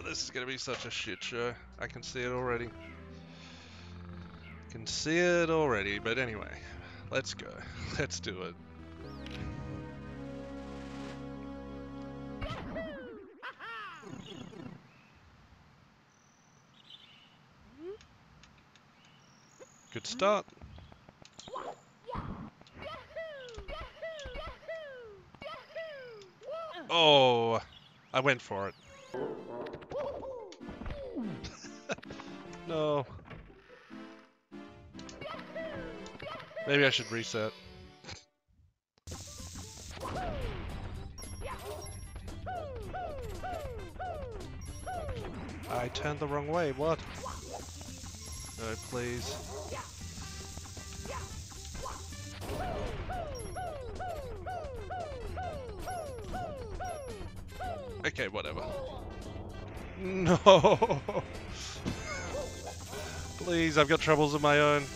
Oh, this is gonna be such a shit show. I can see it already. Can see it already, but anyway, let's go. Let's do it. Good start. Oh, I went for it. No. Maybe I should reset. I turned the wrong way, what? No, please. Okay, whatever. No! Please, I've got troubles of my own.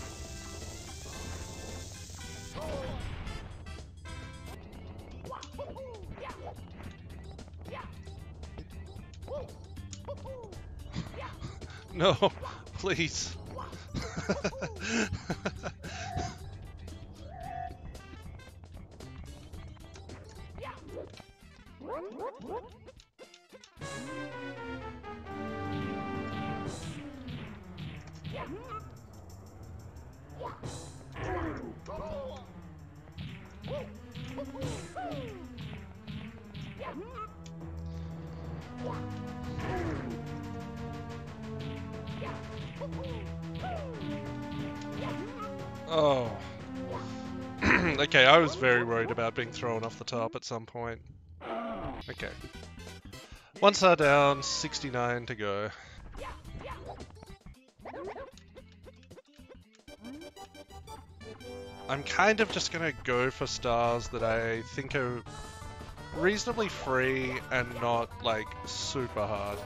No, please. was very worried about being thrown off the top at some point. Okay. One star down, 69 to go. I'm kind of just gonna go for stars that I think are reasonably free and not like super hard.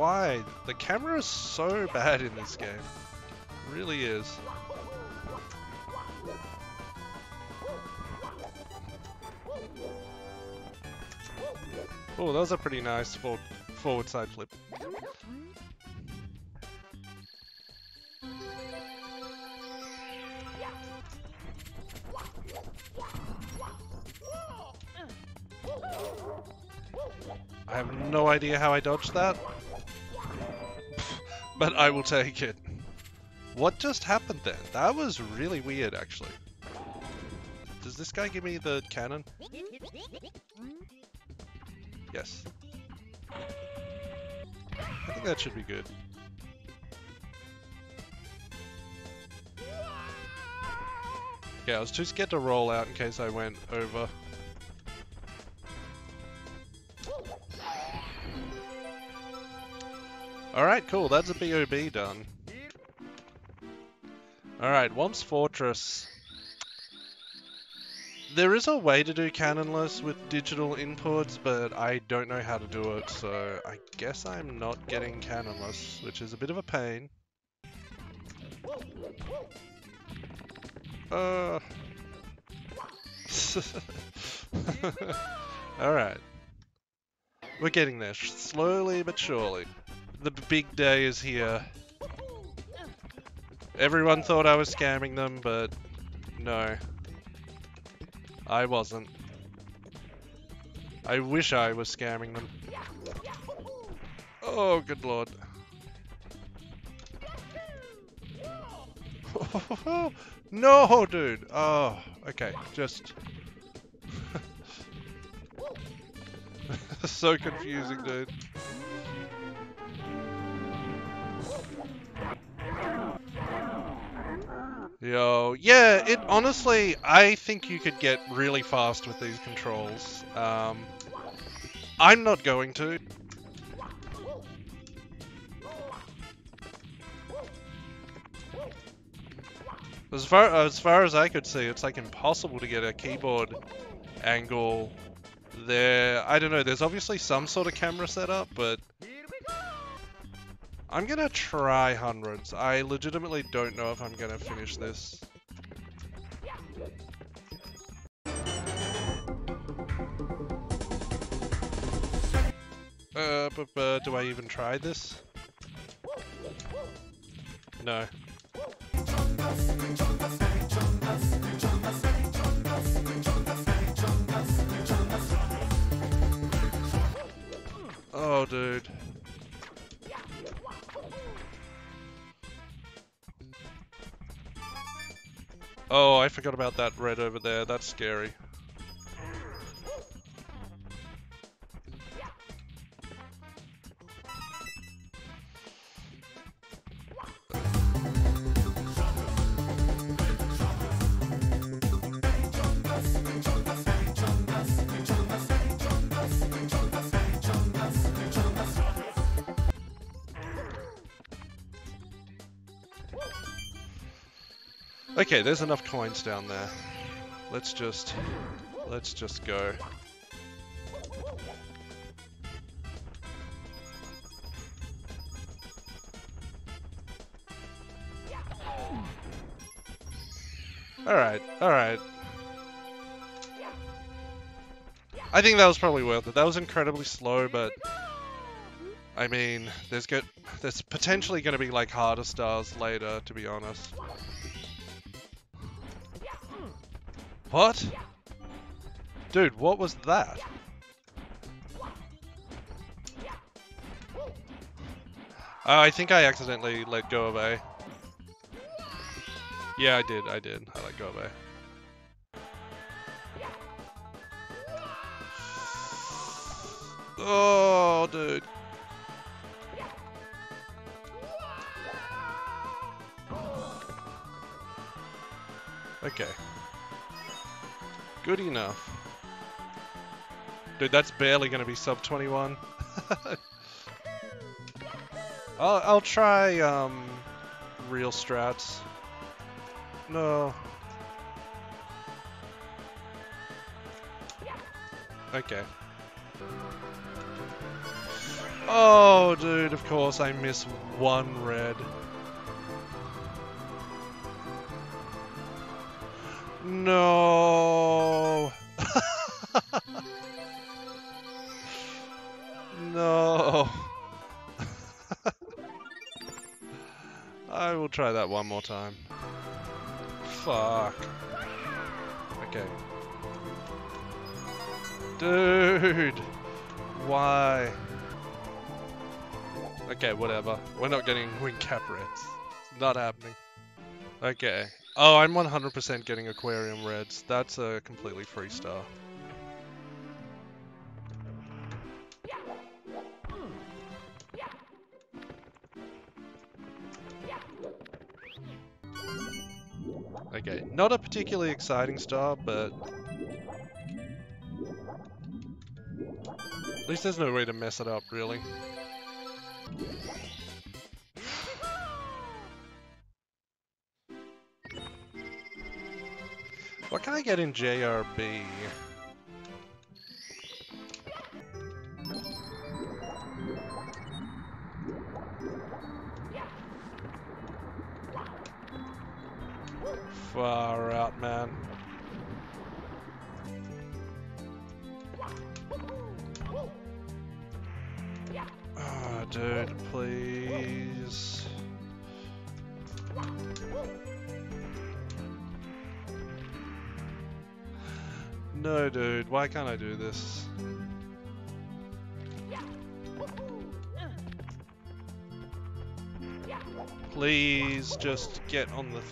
Why? The camera is so bad in this game. It really is. Oh, that was a pretty nice forward, forward side flip. I have no idea how I dodged that. But I will take it. What just happened then? That was really weird, actually. Does this guy give me the cannon? Yes. I think that should be good. Okay, I was too scared to roll out in case I went over. Alright, cool, that's a BOB done. Alright, Whomp's Fortress. There is a way to do cannonless with digital inputs, but I don't know how to do it, so I guess I'm not getting cannonless, which is a bit of a pain. Uh... Alright. We're getting there, slowly but surely. The big day is here. Everyone thought I was scamming them, but no. I wasn't. I wish I was scamming them. Oh, good lord. no, dude. Oh, okay. Just... so confusing, dude. Yo, yeah, it honestly, I think you could get really fast with these controls. Um, I'm not going to. As far as far as I could see, it's like impossible to get a keyboard angle there. I don't know. There's obviously some sort of camera setup, but I'm gonna try hundreds. I legitimately don't know if I'm gonna finish this. Uh, but, do I even try this? No. Oh, dude. Oh, I forgot about that red over there. That's scary. Okay, there's enough coins down there. Let's just... Let's just go. Alright, alright. I think that was probably worth it. That was incredibly slow, but... I mean, there's good, there's potentially going to be like harder stars later, to be honest. What? Dude, what was that? Uh, I think I accidentally let go of A. Yeah, I did, I did. I let go of A. Oh, dude. Okay. Good enough. Dude, that's barely going to be sub 21. I'll, I'll try um, real strats. No. Okay. Oh, dude, of course I miss one red. No. no. I will try that one more time. Fuck. Okay. Dude. Why? Okay, whatever. We're not getting wing cap reds. It's not happening. Okay. Oh, I'm 100% getting aquarium reds. That's a completely free star. Okay, not a particularly exciting star, but... At least there's no way to mess it up, really. I get in JRB?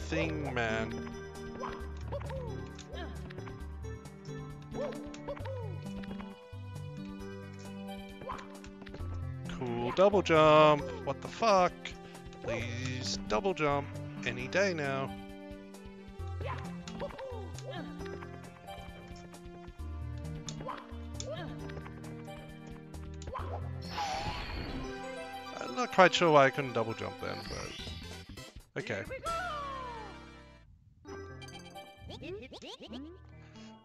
Thing, man. Cool double jump. What the fuck? Please double jump any day now. I'm not quite sure why I couldn't double jump then, but... Okay.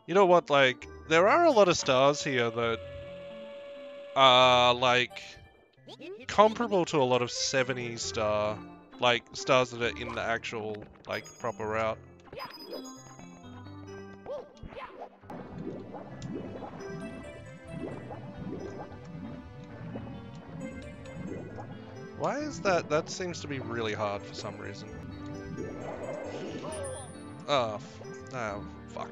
You know what, like, there are a lot of stars here that are, like, comparable to a lot of 70s star, like, stars that are in the actual, like, proper route. Why is that? That seems to be really hard for some reason. Oh, oh, fuck.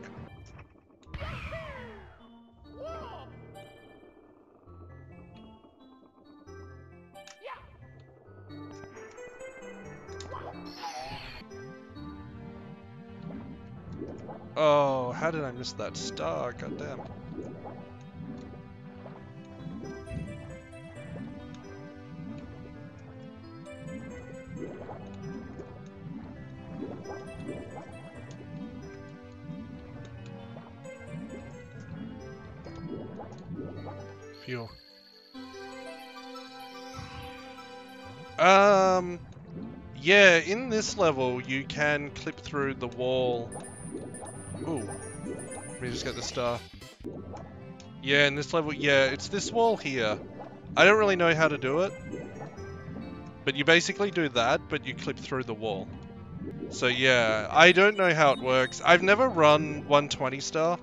How did I miss that star? God damn. Phew. Um, yeah, in this level you can clip through the wall. Ooh, me just get the star. Yeah, in this level, yeah, it's this wall here. I don't really know how to do it. But you basically do that, but you clip through the wall. So yeah, I don't know how it works. I've never run 120 star.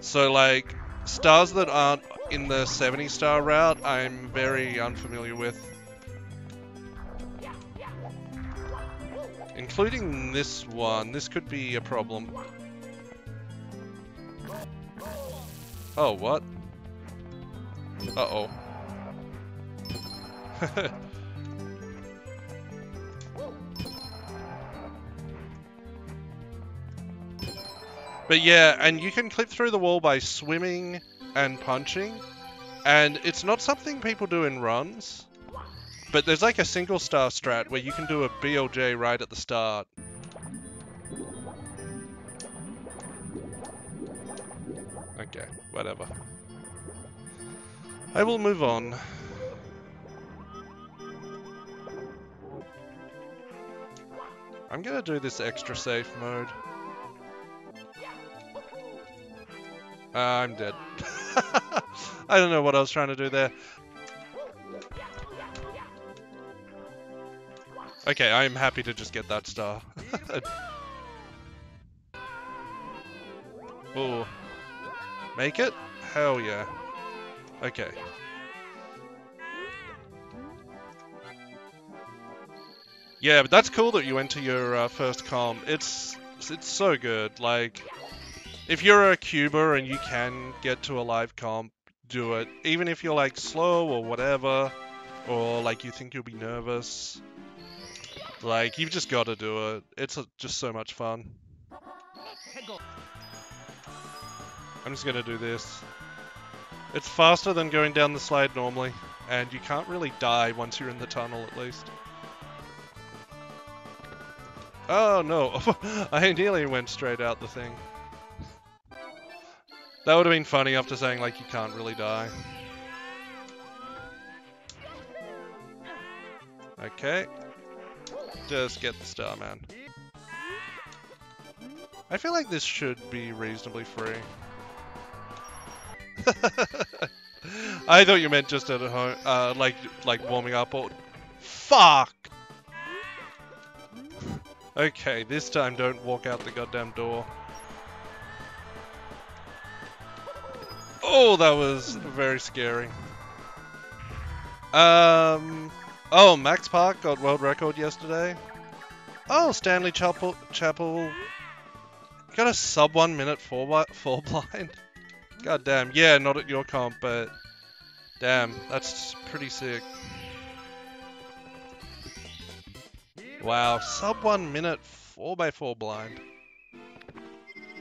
So like, stars that aren't in the 70 star route, I'm very unfamiliar with. Including this one, this could be a problem. Oh, what? Uh-oh. But yeah, and you can clip through the wall by swimming and punching. And it's not something people do in runs. But there's like a single star strat where you can do a BLJ right at the start. Okay, whatever. I will move on. I'm gonna do this extra safe mode. Uh, I'm dead. I don't know what I was trying to do there. Okay, I'm happy to just get that star. oh. Make it? Hell yeah. Okay. Yeah, but that's cool that you enter your uh, first com. It's it's so good. Like, if you're a cuber and you can get to a live comp, do it. Even if you're like slow or whatever, or like you think you'll be nervous. Like, you've just got to do it. It's just so much fun. I'm just gonna do this. It's faster than going down the slide normally, and you can't really die once you're in the tunnel at least. Oh no, I nearly went straight out the thing. That would have been funny after saying like you can't really die. Okay. Just get the star, man. I feel like this should be reasonably free. I thought you meant just at home, uh, like like warming up or. Fuck. Okay, this time don't walk out the goddamn door. Oh, that was very scary. Um. Oh, Max Park got world record yesterday. Oh, Stanley Chapel Chapel got a sub one minute four four blind. God damn. Yeah, not at your comp, but damn, that's pretty sick. Wow, sub one minute 4x4 blind.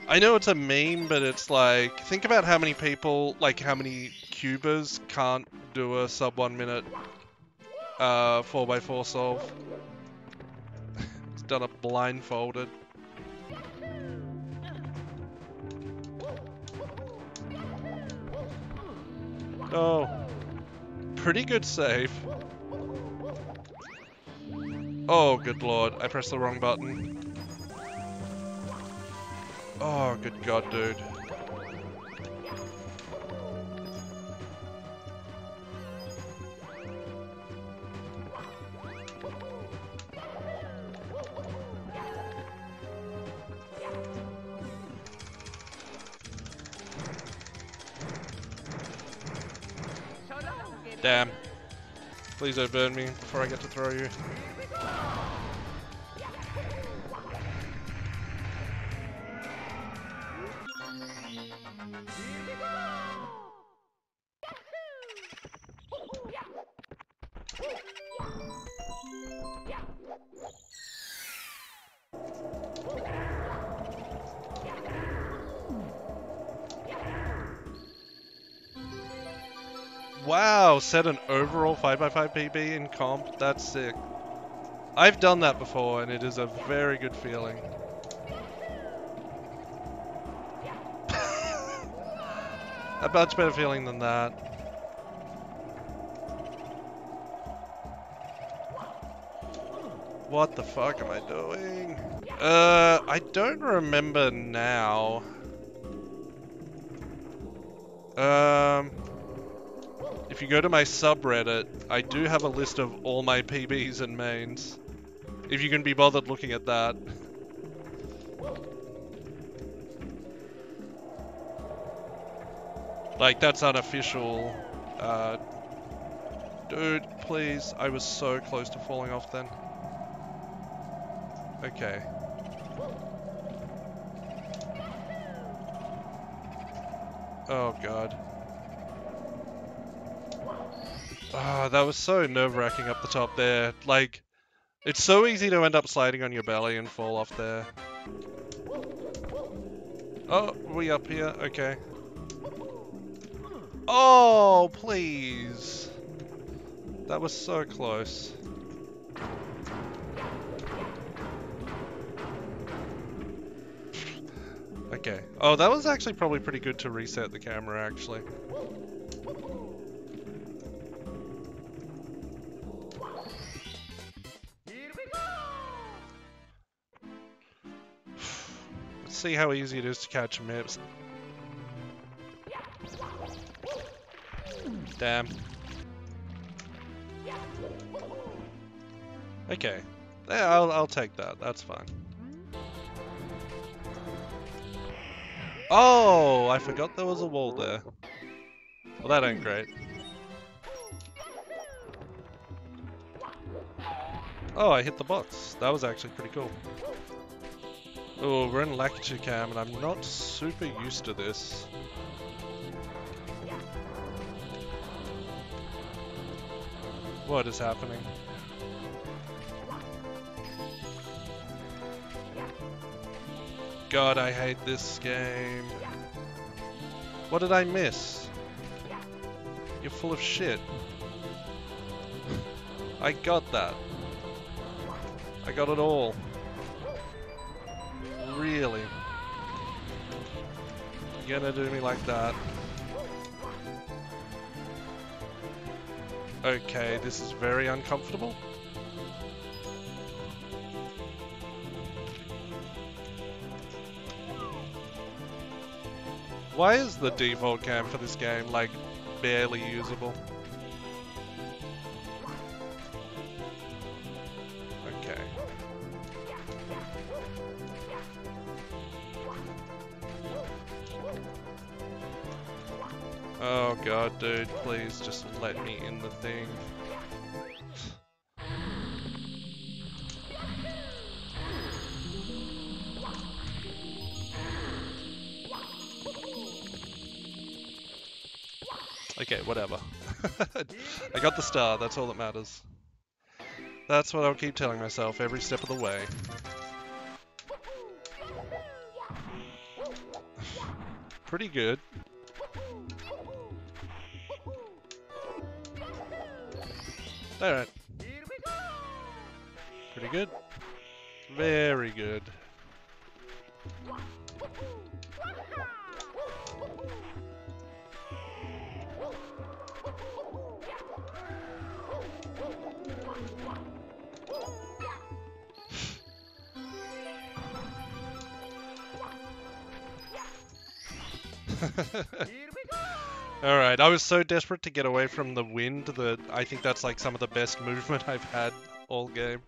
I know it's a meme, but it's like, think about how many people, like how many cubers can't do a sub one minute uh, 4x4 solve. it's done it blindfolded. Oh, pretty good save. Oh, good lord, I pressed the wrong button. Oh, good god, dude. Damn. Please don't burn me before I get to throw you. Set an overall 5x5 PB in comp. That's sick. I've done that before and it is a very good feeling. a much better feeling than that. What the fuck am I doing? Uh, I don't remember now. Um, you go to my subreddit, I do have a list of all my PBs and mains. If you can be bothered looking at that. Like, that's unofficial. Uh, dude, please. I was so close to falling off then. Okay. Oh god. Ah, that was so nerve-wracking up the top there. Like, it's so easy to end up sliding on your belly and fall off there. Oh, we up here? Okay. Oh, please. That was so close. Okay. Oh, that was actually probably pretty good to reset the camera, actually. See how easy it is to catch mips. Damn. Okay. Yeah, I'll, I'll take that. That's fine. Oh, I forgot there was a wall there. Well, that ain't great. Oh, I hit the box. That was actually pretty cool. Oh, we're in Lakitu Cam, and I'm not super used to this. What is happening? God, I hate this game. What did I miss? You're full of shit. I got that. I got it all. Really? You're gonna do me like that? Okay, this is very uncomfortable. Why is the default cam for this game, like, barely usable? God, dude, please just let me in the thing. Okay, whatever. I got the star, that's all that matters. That's what I'll keep telling myself every step of the way. Pretty good. Alright. Pretty good. Very good. was so desperate to get away from the wind that I think that's like some of the best movement I've had all game.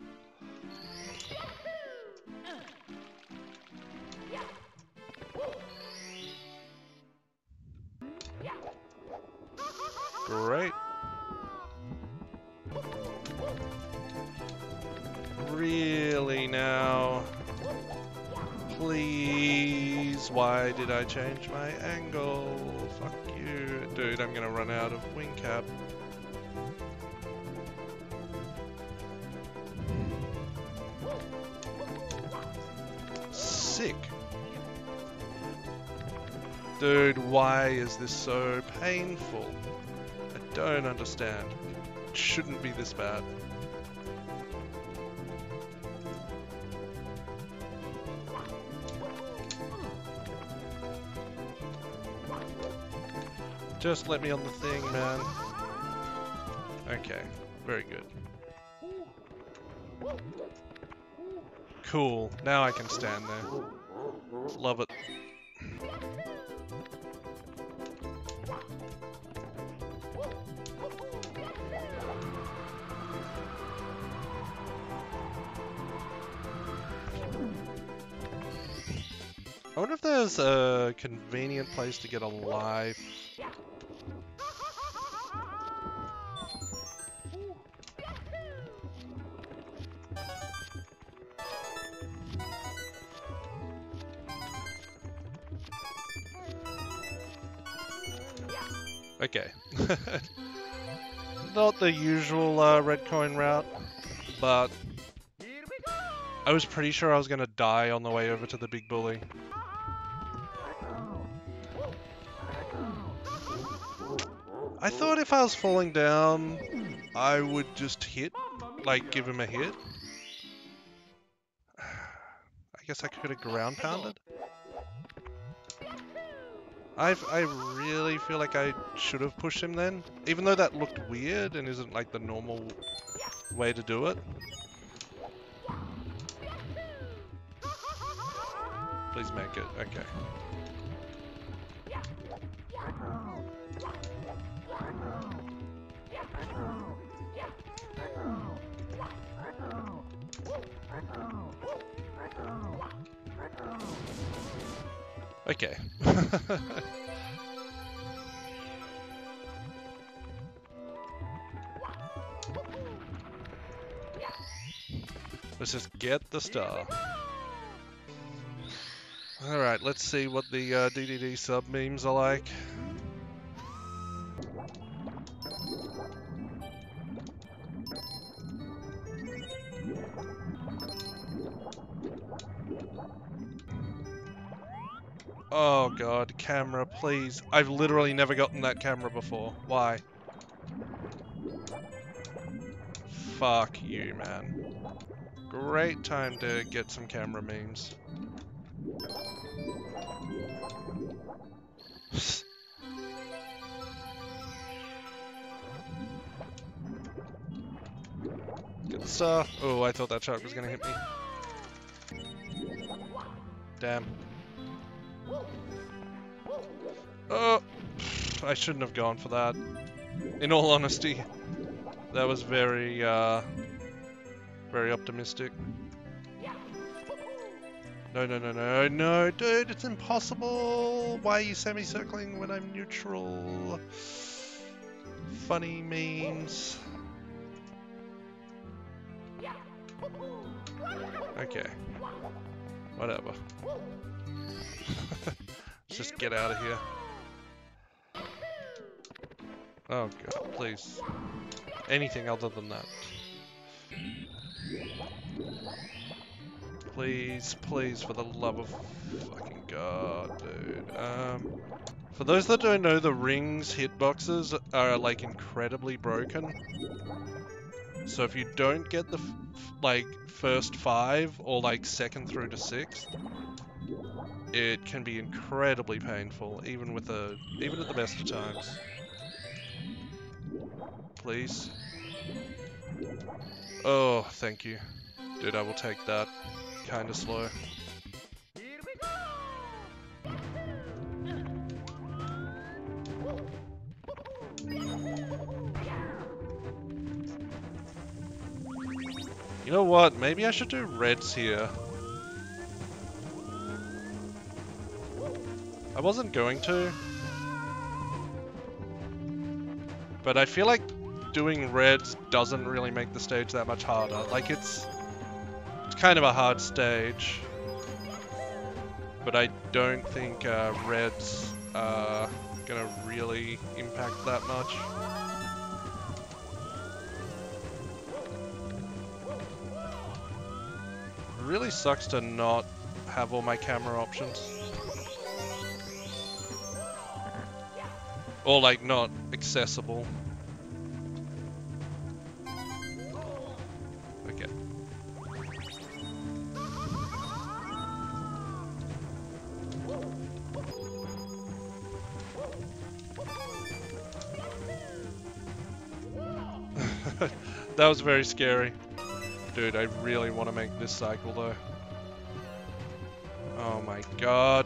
Great. Really now? Please, why did I change my angle? Fuck you. Dude, I'm gonna run out of wing cap. Sick. Dude, why is this so painful? I don't understand. It shouldn't be this bad. Just let me on the thing, man. Okay, very good. Cool, now I can stand there. Love it. I wonder if there's a convenient place to get a life. I was pretty sure I was gonna die on the way over to the big bully. I thought if I was falling down, I would just hit, like give him a hit. I guess I could have ground pounded. i I really feel like I should have pushed him then, even though that looked weird and isn't like the normal way to do it. Please make it, okay. Okay. Let's just get the star. Alright, let's see what the uh, DDD sub memes are like. Oh god, camera, please. I've literally never gotten that camera before. Why? Fuck you, man. Great time to get some camera memes. The star. Oh, I thought that shark was gonna hit me. Damn. Oh, I shouldn't have gone for that. In all honesty, that was very, uh, very optimistic. No, no, no, no, no, dude, it's impossible! Why are you semicircling when I'm neutral? Funny memes. Okay. Whatever. Let's just get out of here. Oh god, please. Anything other than that. Please, please, for the love of fucking god, dude. Um, for those that don't know, the rings hitboxes are like incredibly broken. So if you don't get the like first five or like second through to sixth, it can be incredibly painful, even with the even at the best of times please. Oh, thank you. Dude, I will take that. Kinda slow. You know what? Maybe I should do reds here. I wasn't going to. But I feel like doing reds doesn't really make the stage that much harder. Like, it's, it's kind of a hard stage. But I don't think uh, red's are gonna really impact that much. Really sucks to not have all my camera options. Or like not accessible. Okay. that was very scary. Dude, I really want to make this cycle though. Oh my god.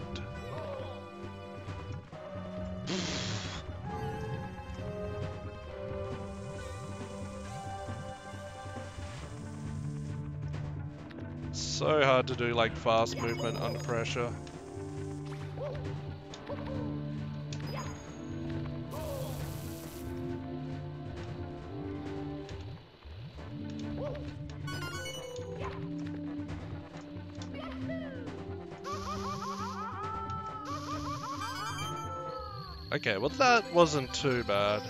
so hard to do like fast movement under pressure. Okay, well that wasn't too bad.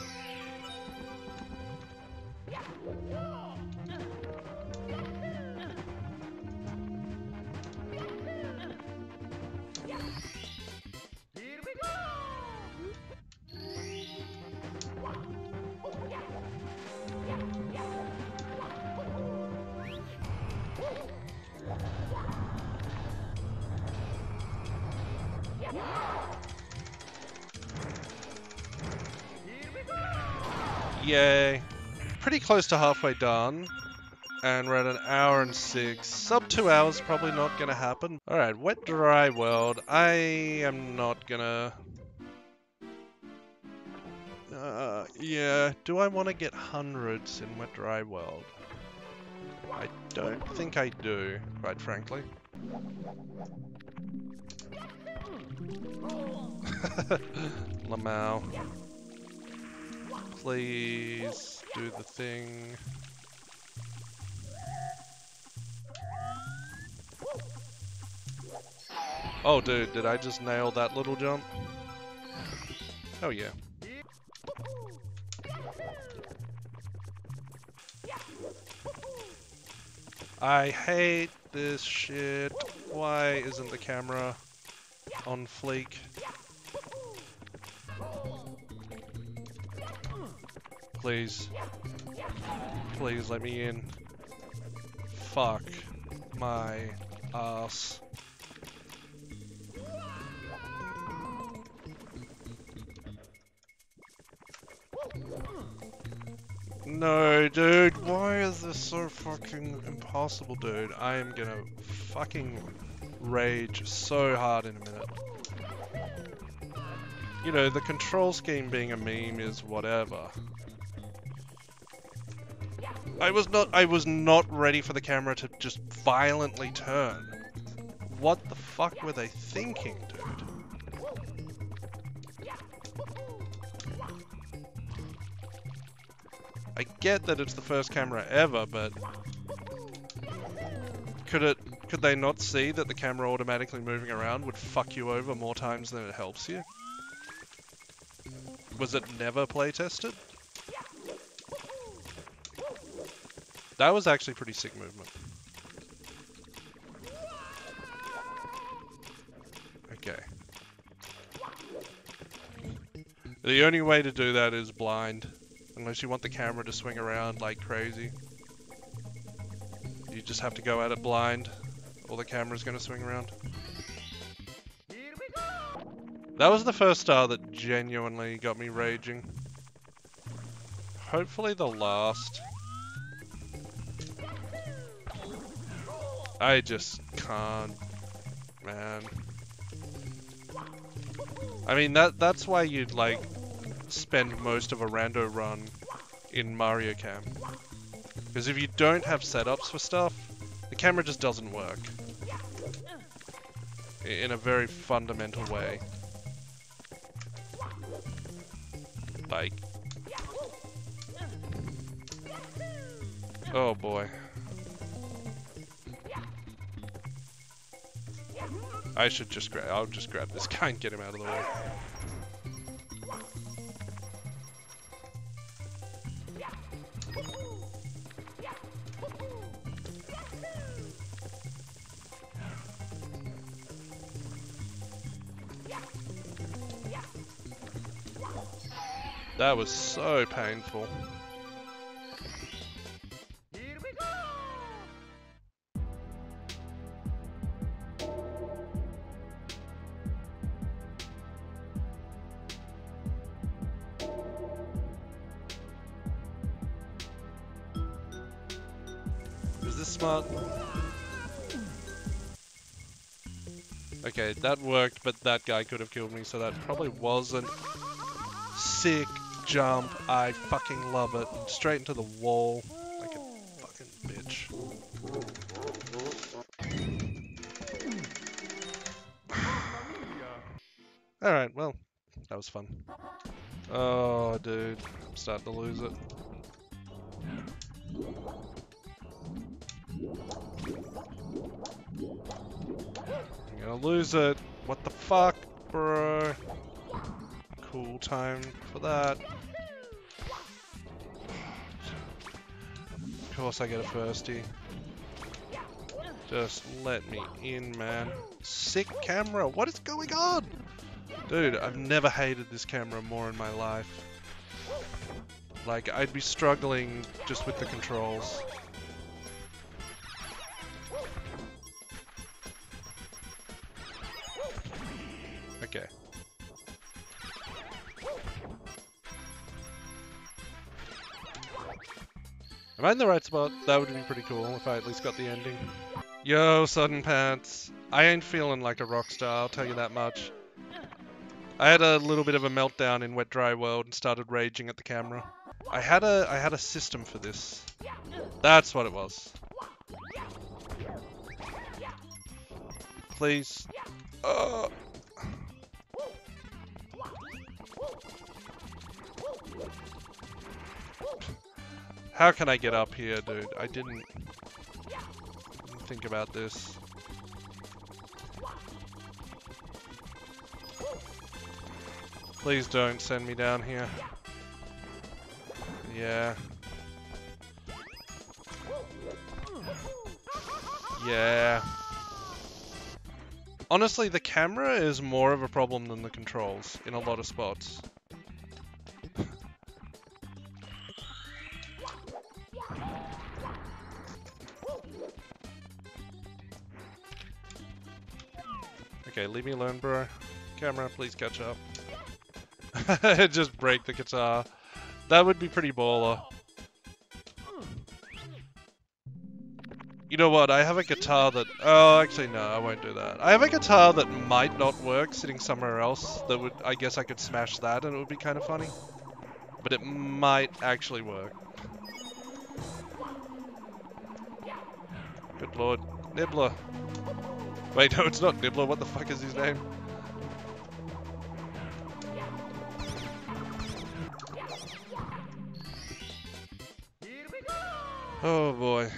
Close to halfway done. And we're at an hour and six. Sub two hours probably not gonna happen. Alright, wet dry world. I am not gonna... Uh, yeah, do I want to get hundreds in wet dry world? I don't think I do, quite frankly. Lamau. Please do the thing. Oh dude, did I just nail that little jump? Oh yeah. I hate this shit. Why isn't the camera on fleek? Please. Please let me in. Fuck my ass. No, dude, why is this so fucking impossible, dude? I am gonna fucking rage so hard in a minute. You know, the control scheme being a meme is whatever. I was not I was not ready for the camera to just violently turn. What the fuck were they thinking, dude? I get that it's the first camera ever, but could it could they not see that the camera automatically moving around would fuck you over more times than it helps you? Was it never play tested? That was actually pretty sick movement. Okay. The only way to do that is blind. Unless you want the camera to swing around like crazy. You just have to go at it blind, or the camera's gonna swing around. That was the first star that genuinely got me raging. Hopefully the last. I just can't, man. I mean, that that's why you'd, like, spend most of a rando run in Mario Cam. Because if you don't have setups for stuff, the camera just doesn't work. In a very fundamental way. Like... Oh boy. I should just grab. I'll just grab this guy and get him out of the way. That was so painful. That worked, but that guy could have killed me, so that probably wasn't sick jump. I fucking love it. Straight into the wall. Like a fucking bitch. Alright, well, that was fun. Oh, dude. I'm starting to lose it. Lose it. What the fuck, bro? Cool time for that. Of course I get a firstie. Just let me in, man. Sick camera. What is going on? Dude, I've never hated this camera more in my life. Like, I'd be struggling just with the controls. Am I in the right spot? That would be pretty cool if I at least got the ending. Yo, Sudden Pants. I ain't feeling like a rock star, I'll tell you that much. I had a little bit of a meltdown in Wet Dry World and started raging at the camera. I had a I had a system for this. That's what it was. Please. Uh. How can I get up here, dude? I didn't, think about this. Please don't send me down here. Yeah. Yeah. Honestly, the camera is more of a problem than the controls in a lot of spots. Leave me alone, bro. Camera, please catch up. Just break the guitar. That would be pretty baller. You know what, I have a guitar that... Oh, actually no, I won't do that. I have a guitar that might not work sitting somewhere else that would... I guess I could smash that and it would be kind of funny. But it might actually work. Good lord. Nibbler. Wait, no, it's not Nibbler. What the fuck is his name? Oh boy.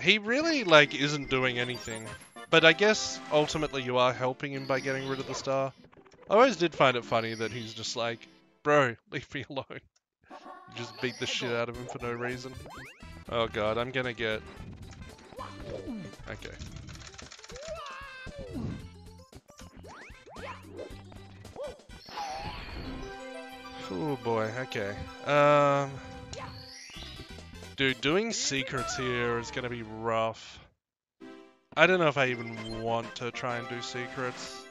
He really, like, isn't doing anything. But I guess, ultimately, you are helping him by getting rid of the star. I always did find it funny that he's just like, Bro, leave me alone. You just beat the shit out of him for no reason. Oh god, I'm gonna get... Okay. Oh boy, okay. Um... Dude, doing secrets here is gonna be rough. I don't know if I even want to try and do secrets.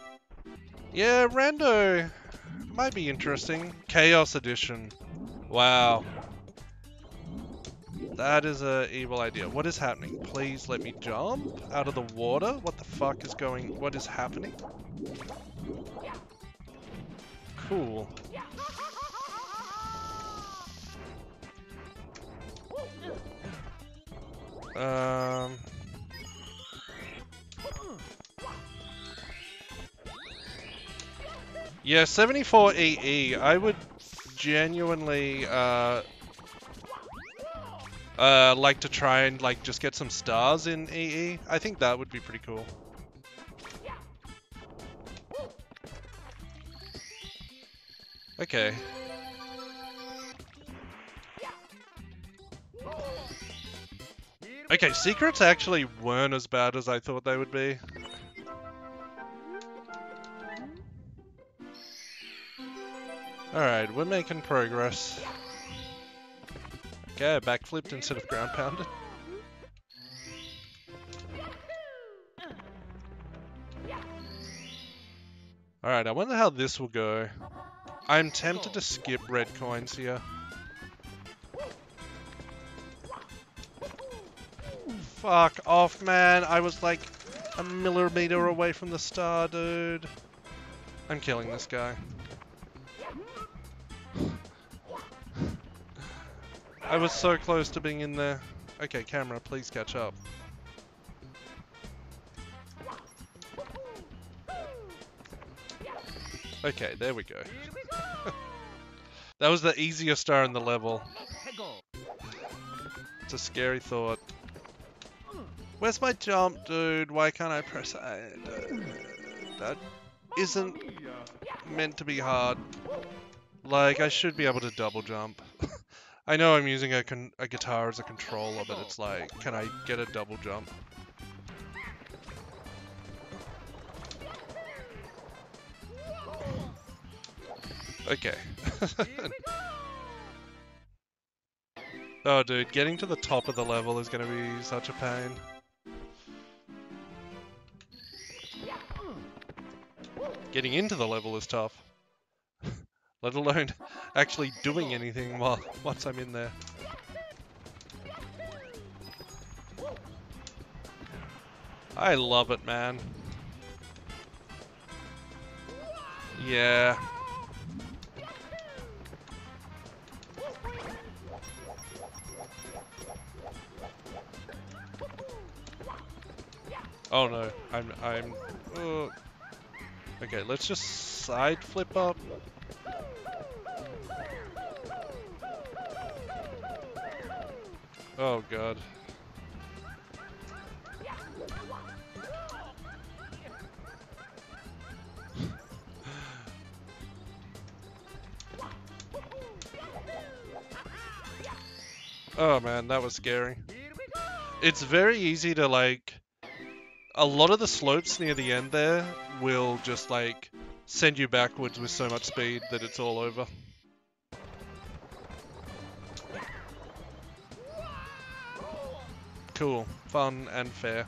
Yeah, Rando might be interesting. Chaos Edition. Wow. That is a evil idea. What is happening? Please let me jump out of the water? What the fuck is going... What is happening? Cool. Um, yeah, 74 EE, I would genuinely uh, uh, like to try and like just get some stars in EE. I think that would be pretty cool. Okay. Okay, secrets actually weren't as bad as I thought they would be. Alright, we're making progress. Okay, backflipped instead of ground pounded. Alright, I wonder how this will go. I'm tempted to skip red coins here. Fuck off, man. I was like a millimeter away from the star, dude. I'm killing this guy. I was so close to being in there. Okay, camera, please catch up. Okay, there we go. that was the easiest star in the level. It's a scary thought. Where's my jump, dude? Why can't I press A? That isn't meant to be hard. Like, I should be able to double jump. I know I'm using a, a guitar as a controller, but it's like, can I get a double jump? Okay. oh, dude, getting to the top of the level is going to be such a pain. Getting into the level is tough. Let alone actually doing anything while once I'm in there. I love it, man. Yeah. Oh no, I'm, I'm, uh, okay, let's just side flip up. Oh god. oh man, that was scary. It's very easy to like a lot of the slopes near the end there will just like send you backwards with so much speed that it's all over. Cool, fun and fair.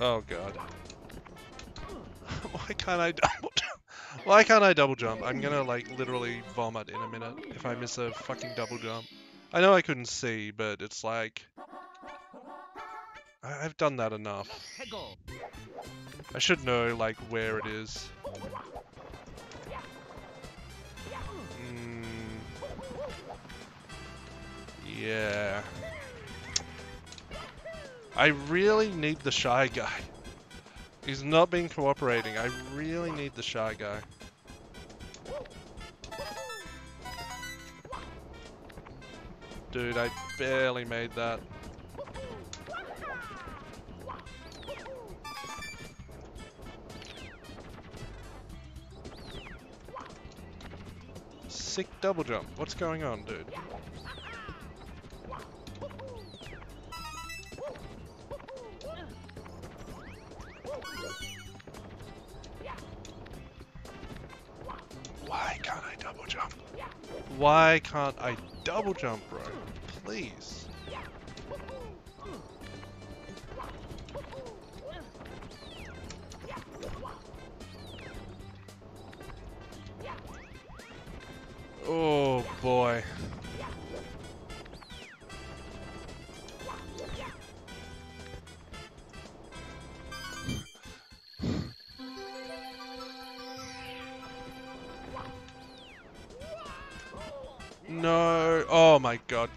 Oh god. Why can't I jump? Why can't I double jump? I'm gonna like literally vomit in a minute if I miss a fucking double jump. I know I couldn't see, but it's like... I've done that enough. I should know like where it is. Mm. Yeah. I really need the shy guy. He's not been cooperating. I really need the shy guy. Dude, I barely made that. Sick double jump. What's going on, dude? Why can't I double jump, bro? Please.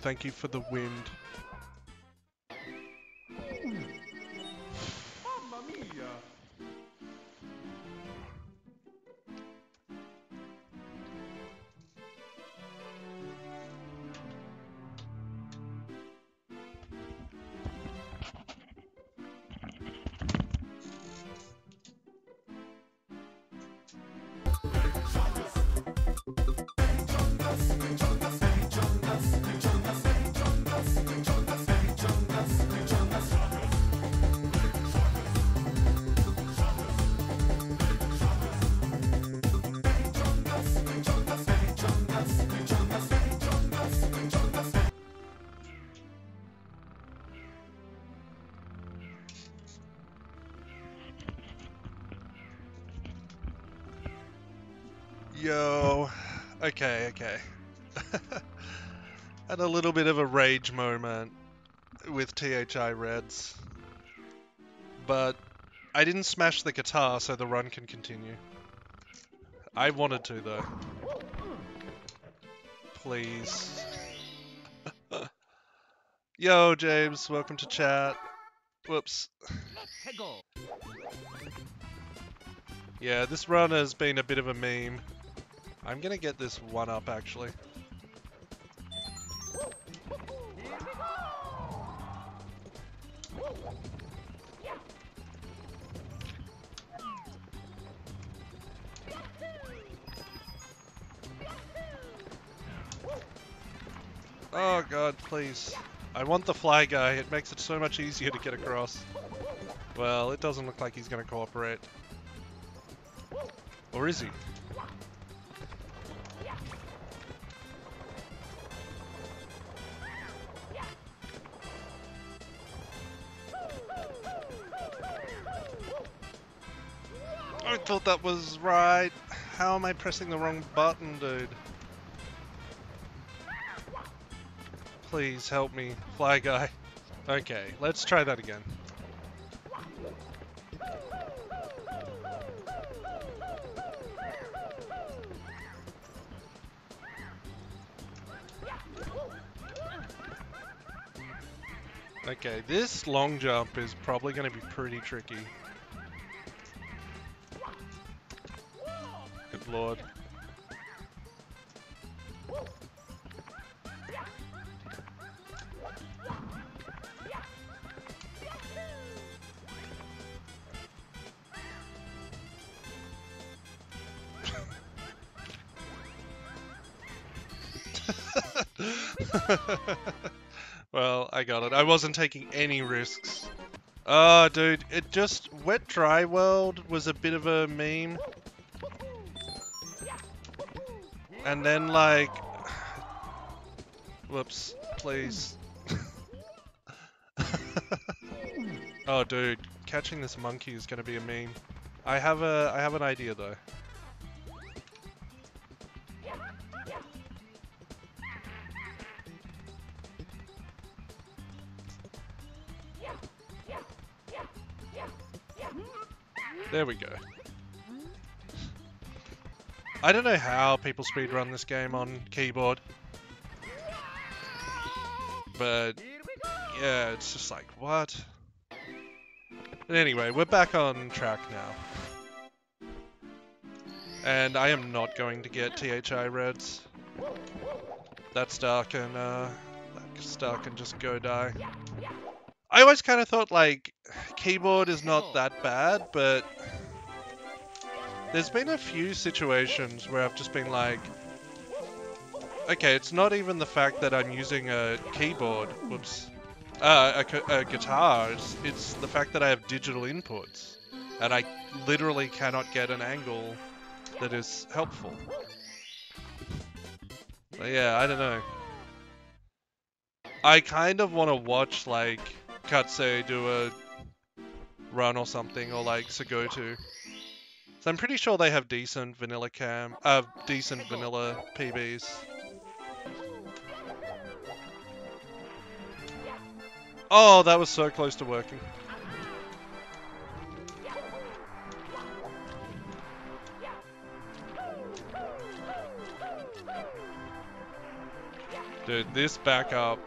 Thank you for the wind. Okay, okay. Had a little bit of a rage moment with THI Reds. But I didn't smash the guitar so the run can continue. I wanted to though. Please. Yo, James, welcome to chat. Whoops. Yeah, this run has been a bit of a meme. I'm gonna get this one up actually. Oh god, please. I want the fly guy, it makes it so much easier to get across. Well, it doesn't look like he's gonna cooperate. Or is he? I thought that was right. How am I pressing the wrong button, dude? Please help me, fly guy. Okay, let's try that again. Okay, this long jump is probably going to be pretty tricky. Lord. well, I got it. I wasn't taking any risks. Oh, dude, it just... Wet Dry World was a bit of a meme. And then, like... Whoops, please. oh, dude, catching this monkey is gonna be a meme. I have a... I have an idea, though. There we go. I don't know how people speedrun this game on keyboard. But, yeah, it's just like, what? But anyway, we're back on track now. And I am not going to get THI Reds. That star can, uh, that star can just go die. I always kind of thought, like, keyboard is not that bad, but there's been a few situations where I've just been like, okay, it's not even the fact that I'm using a keyboard, whoops, uh, a, a guitar, it's, it's the fact that I have digital inputs, and I literally cannot get an angle that is helpful. But yeah, I don't know. I kind of want to watch, like, Katse do a run or something, or like Sagoto. So I'm pretty sure they have decent vanilla cam, uh, decent vanilla PBs. Oh, that was so close to working. Dude, this backup.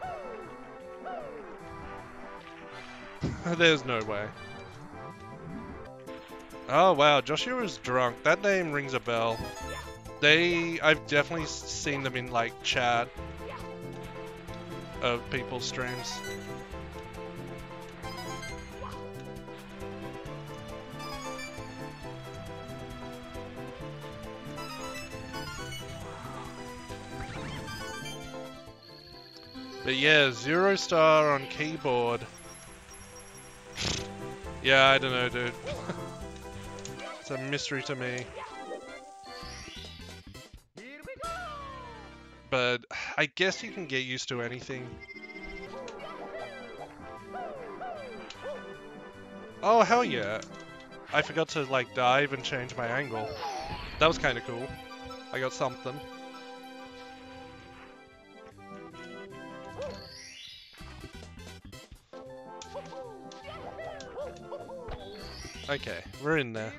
There's no way. Oh wow, Joshua's drunk. That name rings a bell. They, I've definitely seen them in like chat of people's streams. But yeah, zero star on keyboard. Yeah, I don't know, dude. A mystery to me. But I guess you can get used to anything. Oh, hell yeah. I forgot to, like, dive and change my angle. That was kind of cool. I got something. Okay, we're in there.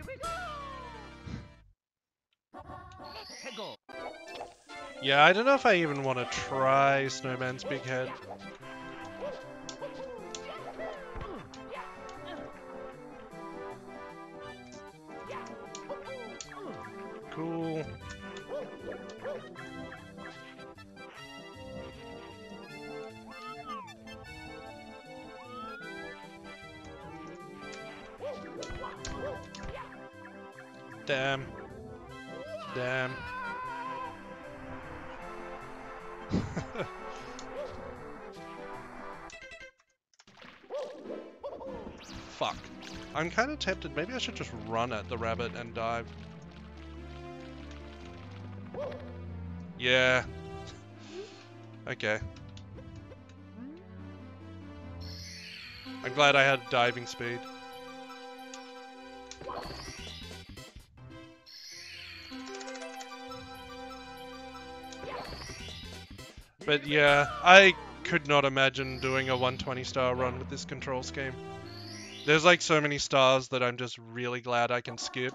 Yeah, I don't know if I even want to try Snowman's Big Head. Cool. Damn. Damn. Tempted. Maybe I should just run at the rabbit and dive. Yeah. Okay. I'm glad I had diving speed. But yeah, I could not imagine doing a 120 star run with this control scheme. There's like so many stars that I'm just really glad I can skip.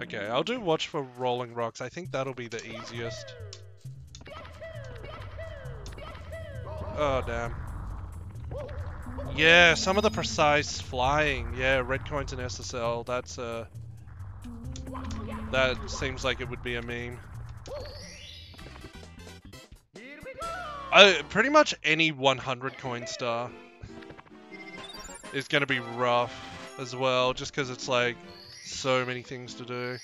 Okay, I'll do watch for rolling rocks. I think that'll be the easiest. Oh, damn. Yeah, some of the precise flying. Yeah, red coins and SSL. That's uh That seems like it would be a meme. I, pretty much any 100 coin star is going to be rough as well, just because it's like so many things to do.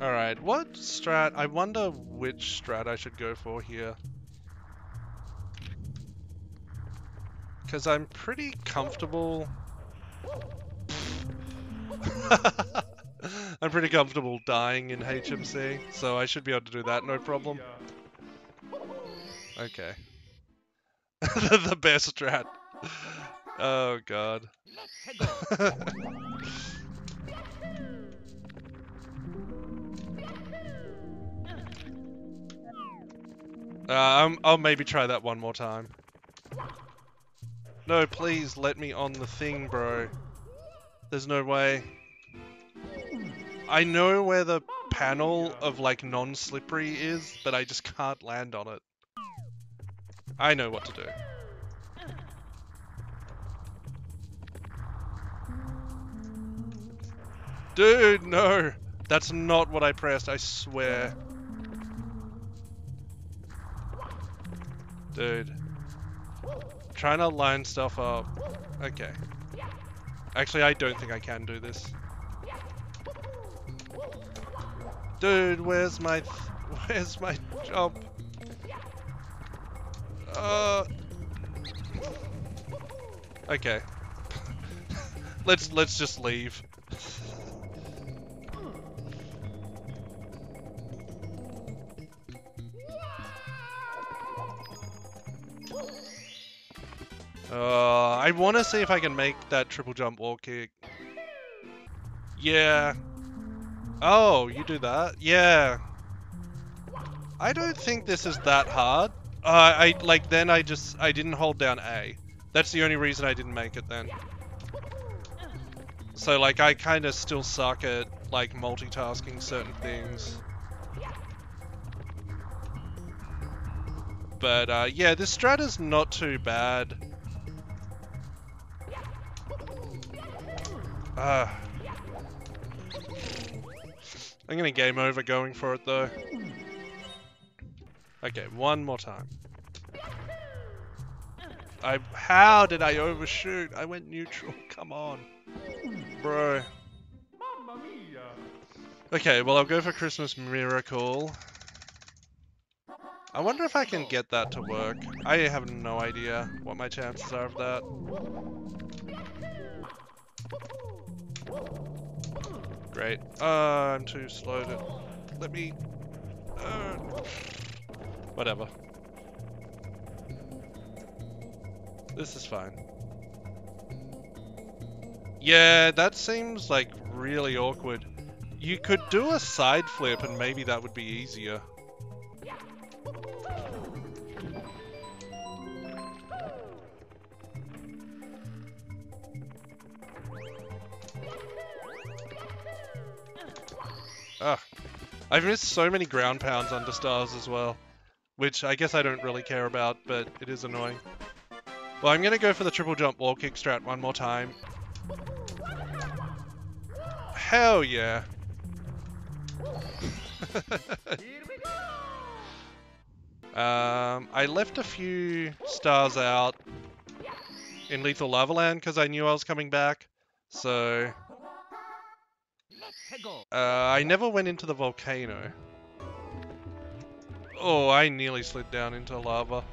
Alright, what strat? I wonder which strat I should go for here. Because I'm pretty comfortable... I'm pretty comfortable dying in HMC, so I should be able to do that, no problem. Okay. the best strat. Oh god. uh, I'll maybe try that one more time. No, please let me on the thing, bro. There's no way. I know where the panel of like non-slippery is, but I just can't land on it. I know what to do. Dude, no! That's not what I pressed, I swear. Dude. Trying to line stuff up. Okay. Actually, I don't think I can do this. Dude, where's my... where's my jump? Uh. Okay. let's let's just leave. Uh, I want to see if I can make that triple jump wall kick. Yeah. Oh, you do that? Yeah. I don't think this is that hard. Uh, I, like, then I just, I didn't hold down A. That's the only reason I didn't make it then. So, like, I kind of still suck at, like, multitasking certain things. But, uh, yeah, this strat is not too bad. Uh, I'm gonna game over going for it, though. Okay, one more time. I- how did I overshoot? I went neutral, come on. Bro. Okay, well I'll go for Christmas Miracle. I wonder if I can get that to work. I have no idea what my chances are of that. Great. Uh, I'm too slow to... Let me Uh, whatever. This is fine. Yeah, that seems like really awkward. You could do a side flip and maybe that would be easier. Ah, I've missed so many ground pounds under stars as well, which I guess I don't really care about, but it is annoying. Well, I'm gonna go for the triple jump wall kick strat one more time. Hell yeah. um, I left a few stars out in Lethal Lava Land because I knew I was coming back. So uh, I never went into the volcano. Oh, I nearly slid down into lava.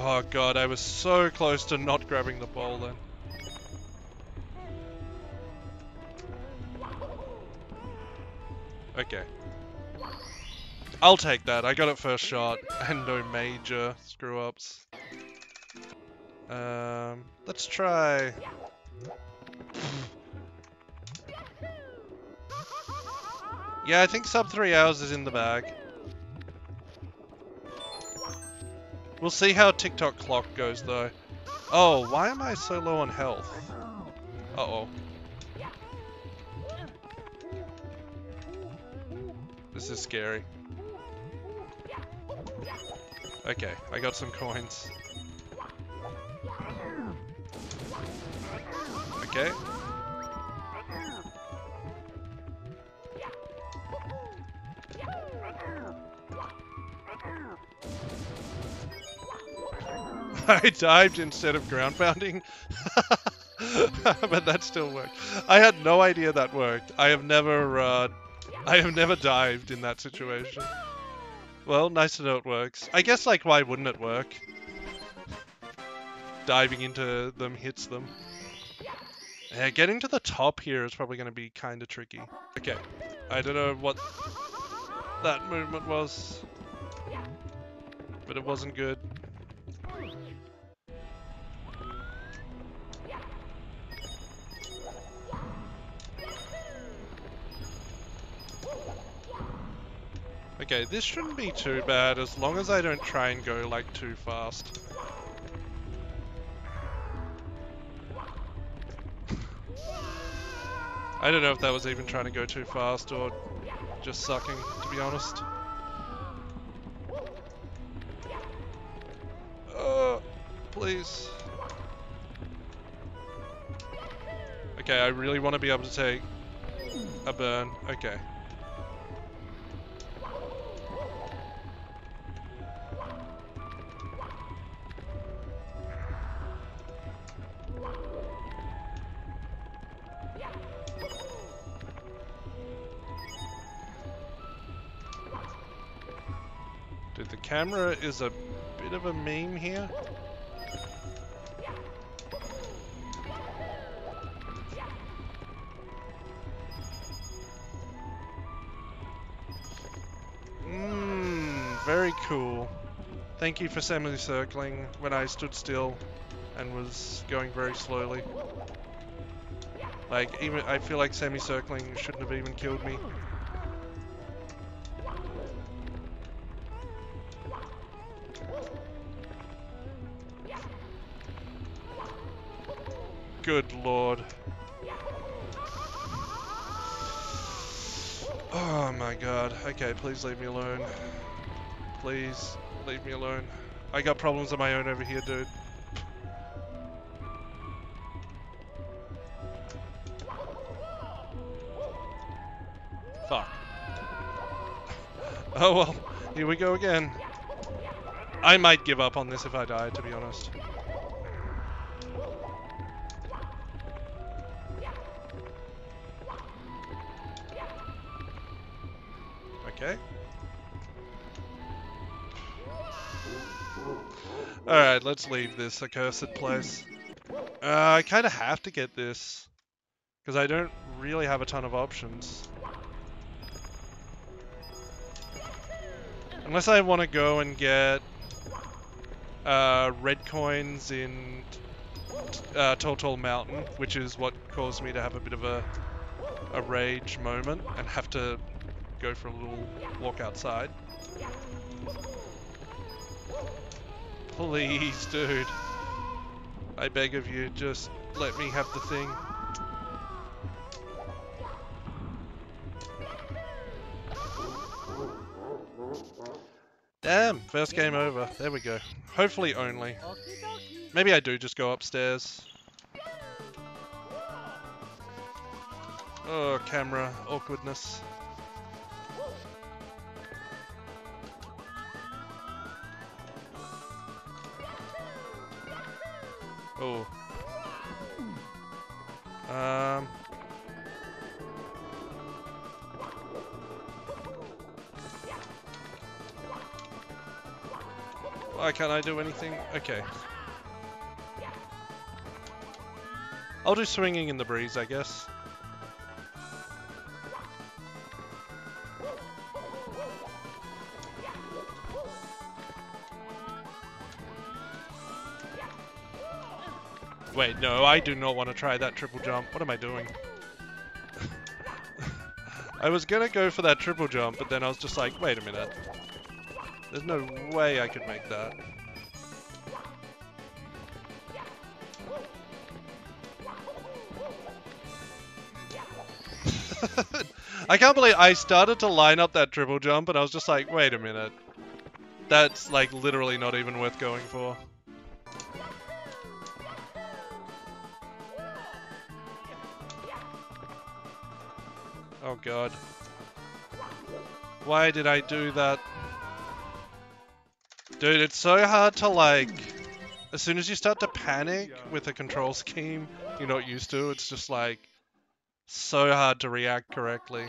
Oh god, I was so close to not grabbing the ball then. Okay. I'll take that. I got it first shot and no major screw-ups. Um, let's try... Yeah, I think sub 3 hours is in the bag. We'll see how Tick Tock Clock goes though. Oh, why am I so low on health? Uh-oh. This is scary. Okay, I got some coins. Okay. I dived instead of ground pounding. but that still worked. I had no idea that worked. I have never, uh, I have never dived in that situation. Well, nice to know it works. I guess, like, why wouldn't it work? Diving into them hits them. Yeah, getting to the top here is probably going to be kind of tricky. Okay, I don't know what that movement was, but it wasn't good. Okay, this shouldn't be too bad as long as I don't try and go like too fast. I don't know if that was even trying to go too fast or just sucking, to be honest. Uh, please. Okay, I really want to be able to take a burn. Okay. Camera is a bit of a meme here. Mmm, very cool. Thank you for semi-circling when I stood still and was going very slowly. Like, even I feel like semi-circling shouldn't have even killed me. Good lord. Oh my god. Okay, please leave me alone. Please, leave me alone. I got problems of my own over here, dude. Fuck. Oh well, here we go again. I might give up on this if I die, to be honest. Alright, let's leave this accursed place. Uh, I kind of have to get this. Because I don't really have a ton of options. Unless I want to go and get uh, red coins in uh, Tall Mountain, which is what caused me to have a bit of a, a rage moment and have to go for a little walk outside. Please, dude. I beg of you, just let me have the thing. Damn, first game over. There we go. Hopefully only. Maybe I do just go upstairs. Oh, camera awkwardness. Can't I do anything? Okay. I'll do swinging in the breeze, I guess. Wait, no, I do not want to try that triple jump. What am I doing? I was gonna go for that triple jump, but then I was just like, wait a minute. There's no way I could make that. I can't believe I started to line up that triple jump and I was just like, wait a minute. That's like literally not even worth going for. Oh god. Why did I do that? Dude, it's so hard to like... As soon as you start to panic with a control scheme you're not used to, it's just like... So hard to react correctly.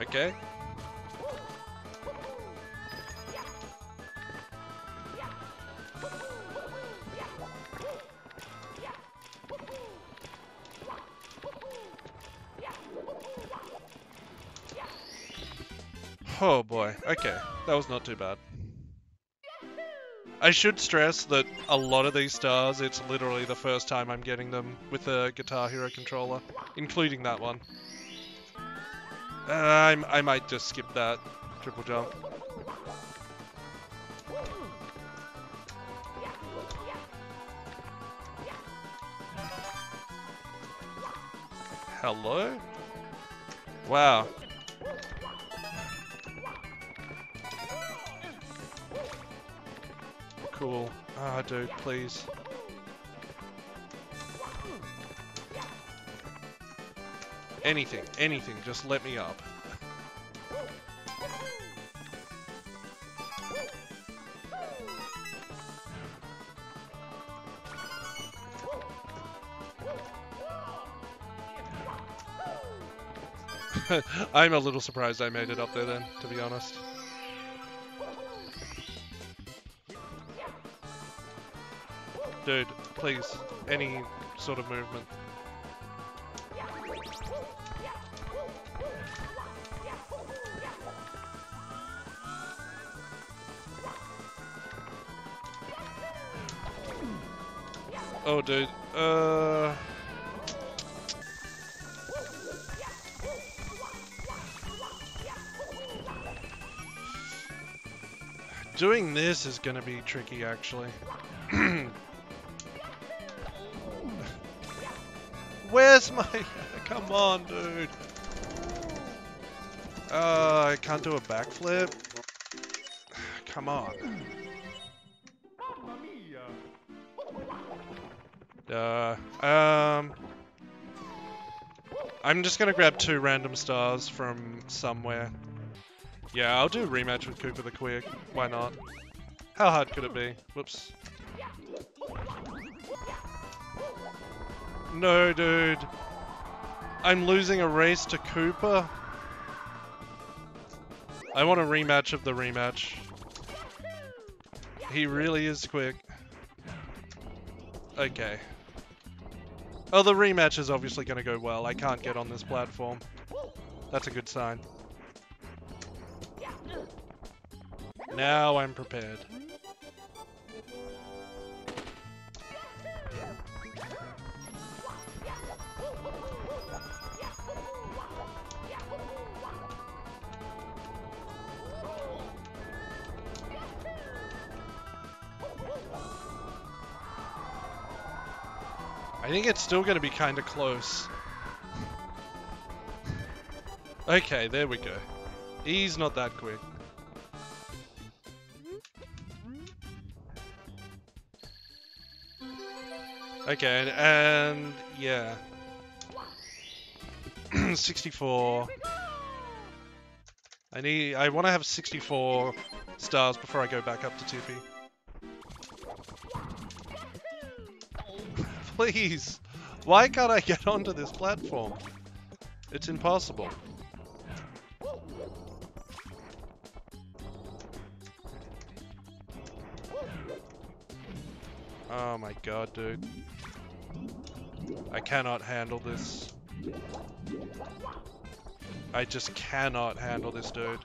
Okay. Oh boy, okay. That was not too bad. I should stress that a lot of these stars, it's literally the first time I'm getting them with a Guitar Hero controller, including that one. Uh, I'm, I might just skip that triple jump. Hello? Wow, cool. Ah, dude, please. Anything, anything, just let me up. I'm a little surprised I made it up there then, to be honest. Dude, please, any sort of movement. Oh, dude. Uh... Doing this is gonna be tricky, actually. Where's my... Come on, dude. Uh, I can't do a backflip. Come on. Uh, um... I'm just gonna grab two random stars from somewhere. Yeah, I'll do a rematch with Koopa the Quick. Why not? How hard could it be? Whoops. No, dude. I'm losing a race to Koopa. I want a rematch of the rematch. He really is quick. Okay. Oh, the rematch is obviously going to go well. I can't get on this platform. That's a good sign. Now I'm prepared. I think it's still going to be kind of close. Okay, there we go. He's not that quick. Okay, and, and yeah. 64. I need, I want to have 64 stars before I go back up to 2P. Please! Why can't I get onto this platform? It's impossible. Oh my god, dude. I cannot handle this. I just cannot handle this, dude.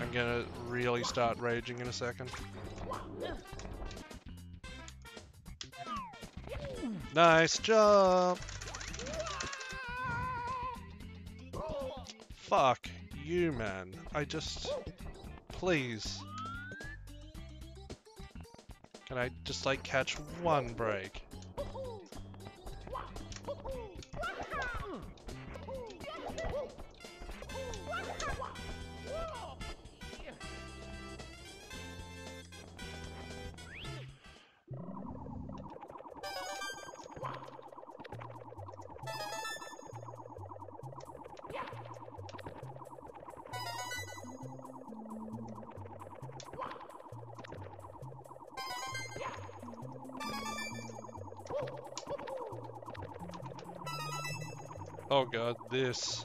I'm gonna really start raging in a second. Nice jump! Fuck you, man. I just... Please. Can I just, like, catch one break? This.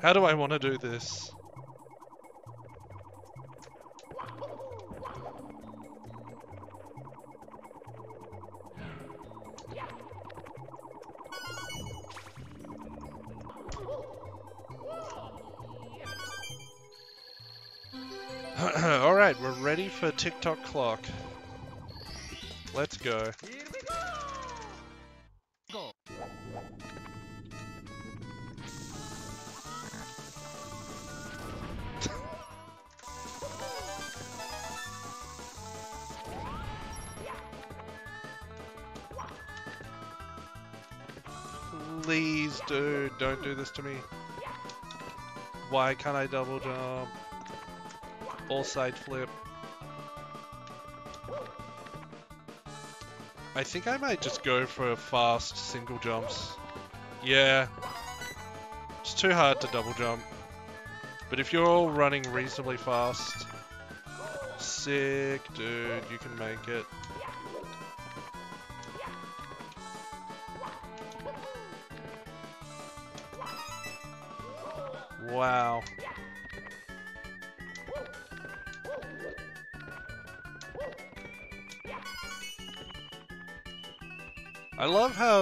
How do I want to do this? Alright, we're ready for Tick Tock Clock. Let's go. This to me. Why can't I double jump? All side flip. I think I might just go for fast single jumps. Yeah. It's too hard to double jump. But if you're all running reasonably fast, sick, dude, you can make it.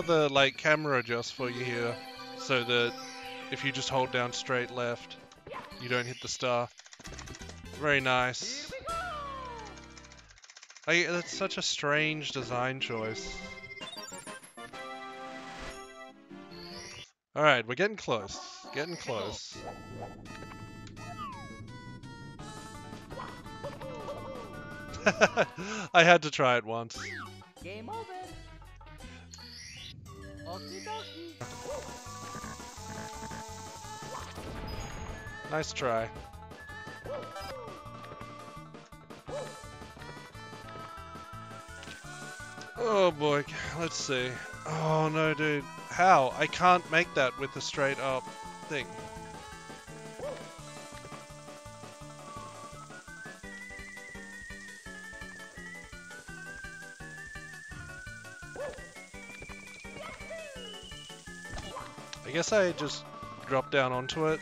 The like camera adjusts for you here, so that if you just hold down straight left, you don't hit the star. Very nice. Like, that's such a strange design choice. Alright, we're getting close. Getting close. I had to try it once. Game over. Nice try. Oh boy, let's see. Oh no, dude. How? I can't make that with the straight up thing. Guess I just drop down onto it.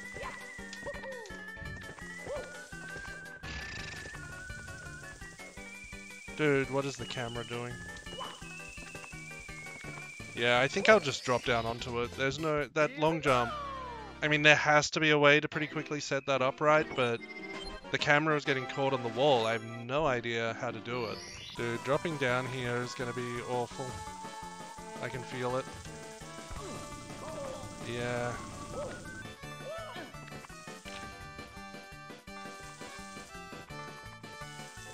Dude, what is the camera doing? Yeah, I think I'll just drop down onto it. There's no... That long jump... I mean, there has to be a way to pretty quickly set that up right, but... The camera is getting caught on the wall. I have no idea how to do it. Dude, dropping down here is gonna be awful. I can feel it. Yeah.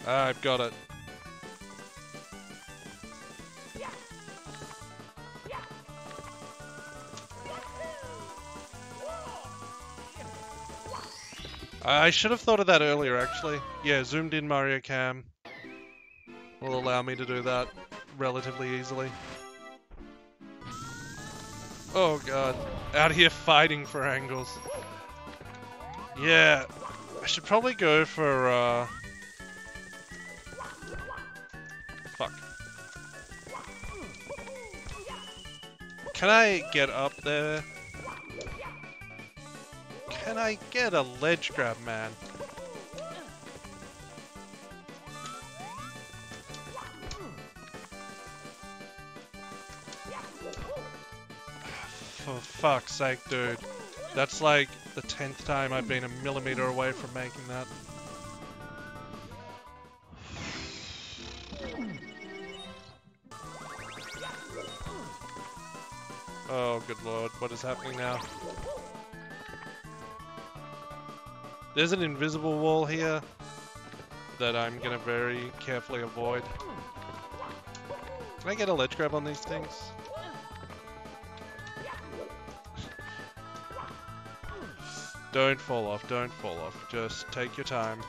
I've got it. I should have thought of that earlier, actually. Yeah, zoomed in Mario Cam will allow me to do that relatively easily. Oh god. Out here fighting for angles. Yeah. I should probably go for, uh... Fuck. Can I get up there? Can I get a ledge grab, man? Fuck's sake, dude. That's like the tenth time I've been a millimeter away from making that. Oh, good lord. What is happening now? There's an invisible wall here that I'm gonna very carefully avoid. Can I get a ledge grab on these things? Don't fall off, don't fall off. Just take your time.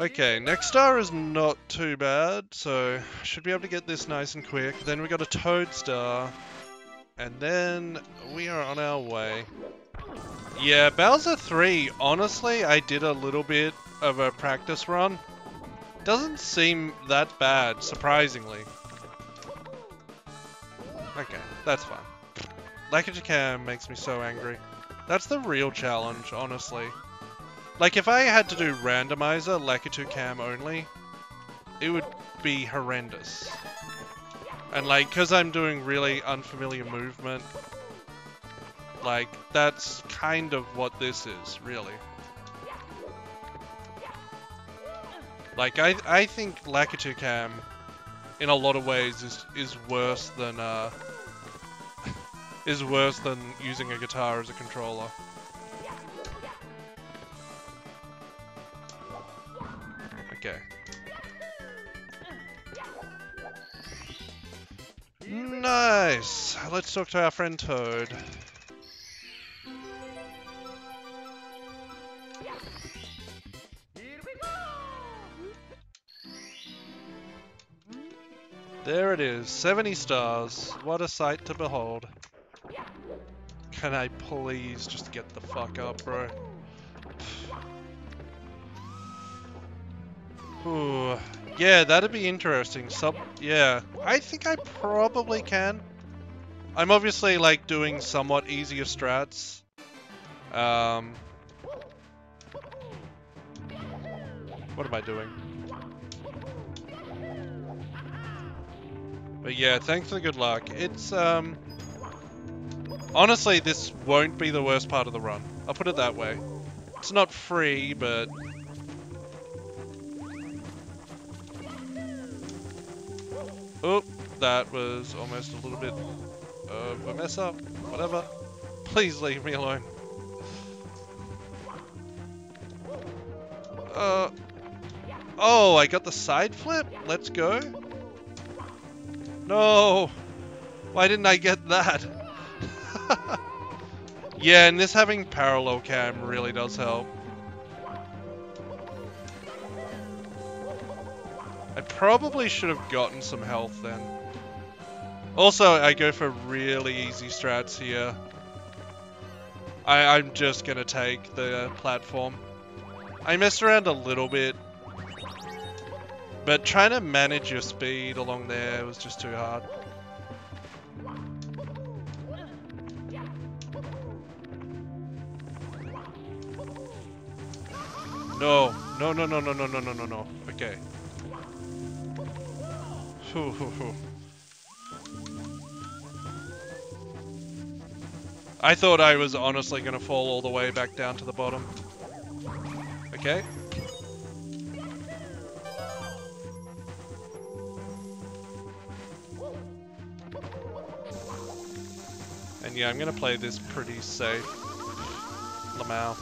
Okay, next star is not too bad, so should be able to get this nice and quick. Then we got a toad star, and then we are on our way. Yeah, Bowser 3, honestly, I did a little bit of a practice run. Doesn't seem that bad, surprisingly. Okay, that's fine. Lakitu Cam makes me so angry. That's the real challenge, honestly. Like, if I had to do randomizer, Lakitu Cam only, it would be horrendous. And like, because I'm doing really unfamiliar movement, like, that's kind of what this is, really. Like, I, I think Lakitu Cam, in a lot of ways, is, is worse than, uh, is worse than using a guitar as a controller. Okay. Nice! Let's talk to our friend Toad. There it is, 70 stars. What a sight to behold. Can I please just get the fuck up, bro? Ooh. Yeah, that'd be interesting. Sub, yeah. I think I probably can. I'm obviously, like, doing somewhat easier strats. Um... What am I doing? But yeah, thanks for the good luck. It's, um... Honestly, this won't be the worst part of the run. I'll put it that way. It's not free, but... Oop, that was almost a little bit of a mess up. Whatever. Please leave me alone. Uh... Oh, I got the side flip? Let's go. No! Why didn't I get that? yeah, and this having parallel cam really does help. I probably should have gotten some health then. Also, I go for really easy strats here. I, I'm just gonna take the platform. I messed around a little bit But trying to manage your speed along there was just too hard. No, no, no, no, no, no, no, no, no, no. Okay. Phew, phew, phew. I thought I was honestly gonna fall all the way back down to the bottom. Okay. And yeah, I'm gonna play this pretty safe. Lamau.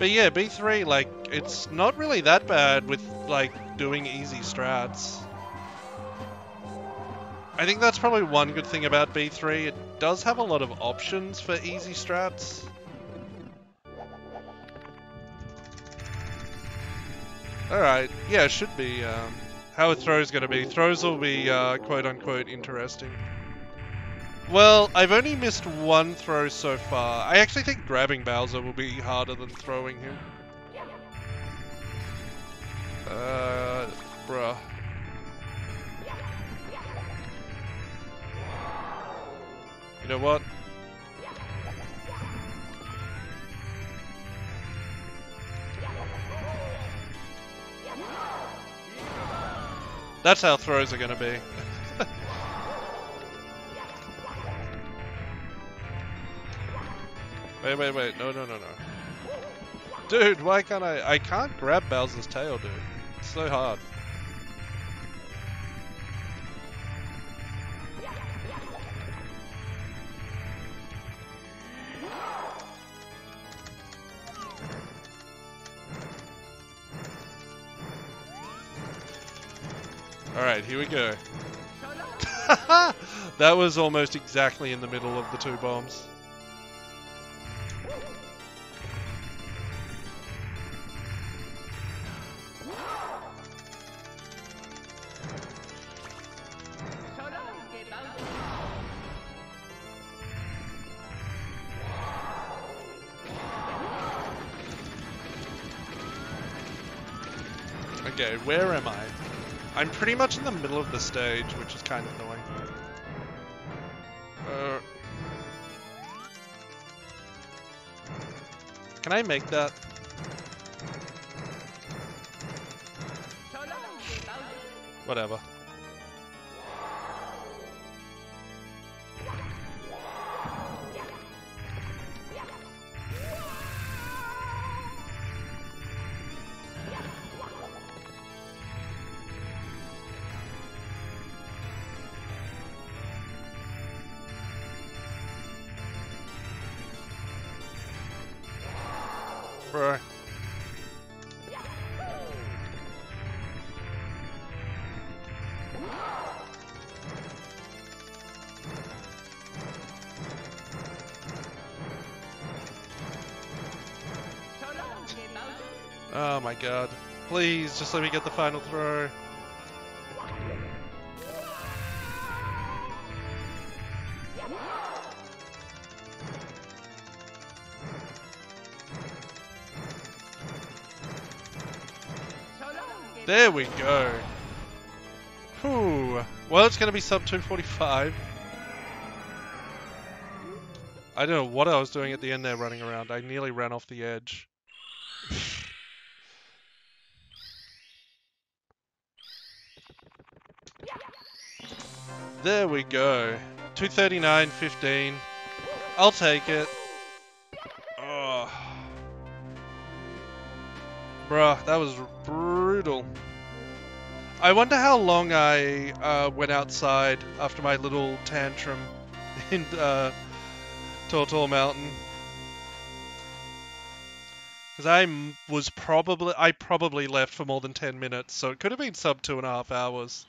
But yeah, B3, like, it's not really that bad with, like, doing easy strats. I think that's probably one good thing about B3. It does have a lot of options for easy strats. Alright, yeah, it should be. Um, how a throw's gonna be. Throws will be, uh, quote-unquote, interesting. Well, I've only missed one throw so far. I actually think grabbing Bowser will be harder than throwing him. Uh, bruh. You know what? That's how throws are gonna be. wait, wait, wait. No, no, no, no. Dude, why can't I? I can't grab Bowser's tail, dude. It's so hard. Here we go. that was almost exactly in the middle of the two bombs. I'm pretty much in the middle of the stage, which is kind of annoying. Uh, can I make that? Whatever. Please, just let me get the final throw. There we go. Whew. Well, it's going to be sub 245. I don't know what I was doing at the end there running around. I nearly ran off the edge. We go. 239.15. I'll take it. Oh. Bruh, that was brutal. I wonder how long I uh, went outside after my little tantrum in uh, Mountain. Because I was probably, I probably left for more than 10 minutes, so it could have been sub two and a half hours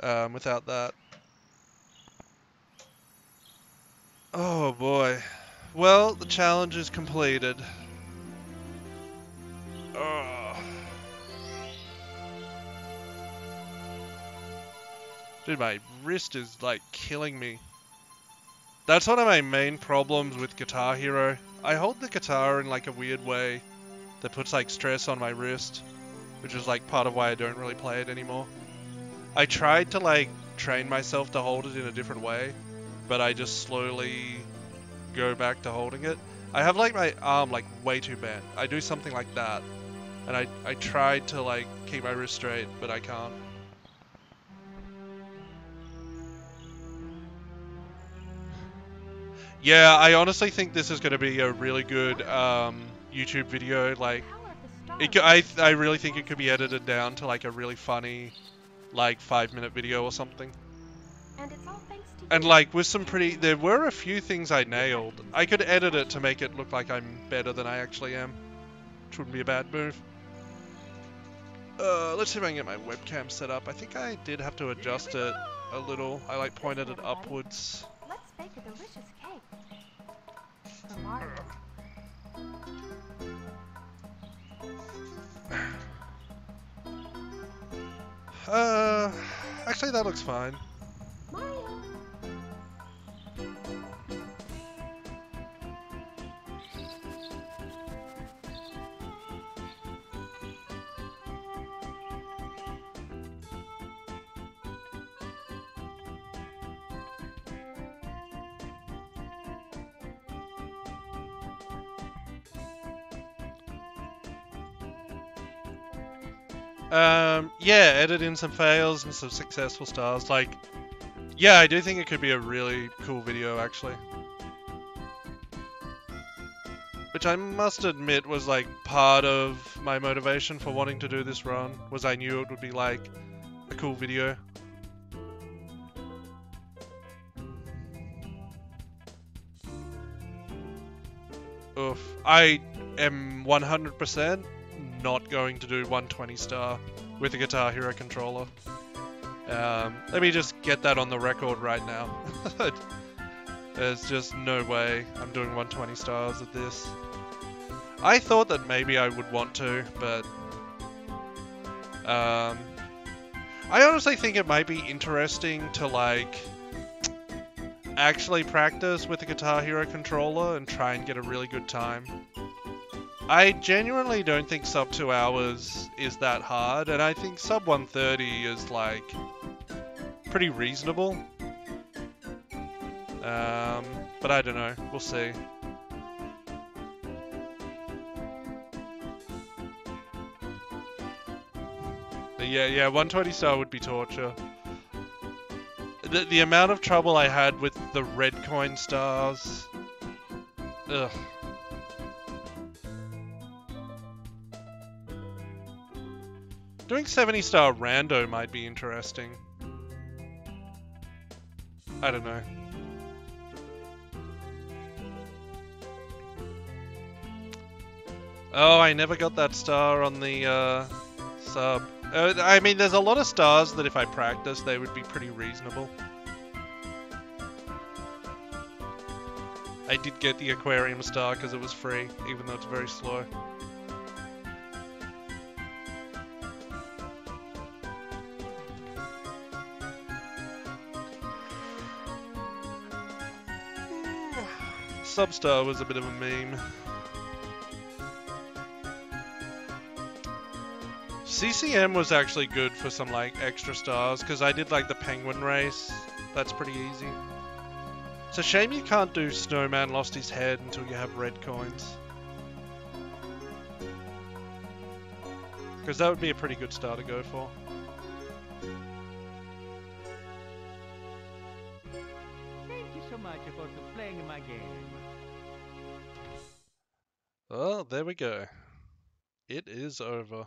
um, without that. Oh boy. Well, the challenge is completed. Ugh. Dude, my wrist is like killing me. That's one of my main problems with Guitar Hero. I hold the guitar in like a weird way that puts like stress on my wrist, which is like part of why I don't really play it anymore. I tried to like train myself to hold it in a different way, but I just slowly go back to holding it. I have like my arm like way too bent. I do something like that, and I I tried to like keep my wrist straight, but I can't. Yeah, I honestly think this is going to be a really good um, YouTube video. Like, it, I I really think it could be edited down to like a really funny, like five minute video or something. And it's all thanks to And you. like with some pretty, there were a few things I nailed. I could edit it to make it look like I'm better than I actually am, which wouldn't be a bad move. Uh, let's see if I can get my webcam set up. I think I did have to adjust it a little. I like pointed it upwards. Let's bake a delicious cake. For Mario. Uh, actually that looks fine. Um, yeah, edit in some fails and some successful stars. Like, yeah, I do think it could be a really cool video, actually. Which I must admit was like part of my motivation for wanting to do this run, was I knew it would be like a cool video. Oof. I am 100% not going to do 120 star with a Guitar Hero controller. Um, let me just get that on the record right now. There's just no way I'm doing 120 stars at this. I thought that maybe I would want to, but um, I honestly think it might be interesting to like actually practice with a Guitar Hero controller and try and get a really good time. I genuinely don't think sub 2 hours is that hard, and I think sub 130 is like pretty reasonable. Um, but I don't know, we'll see. But yeah, yeah, 120 star would be torture. The, the amount of trouble I had with the red coin stars. Ugh. Doing 70 star rando might be interesting. I don't know. Oh, I never got that star on the uh, sub. Uh, I mean, there's a lot of stars that if I practice, they would be pretty reasonable. I did get the aquarium star because it was free, even though it's very slow. Substar was a bit of a meme. CCM was actually good for some like extra stars because I did like the penguin race. That's pretty easy. It's a shame you can't do Snowman lost his head until you have red coins. Because that would be a pretty good star to go for. Oh, there we go. It is over.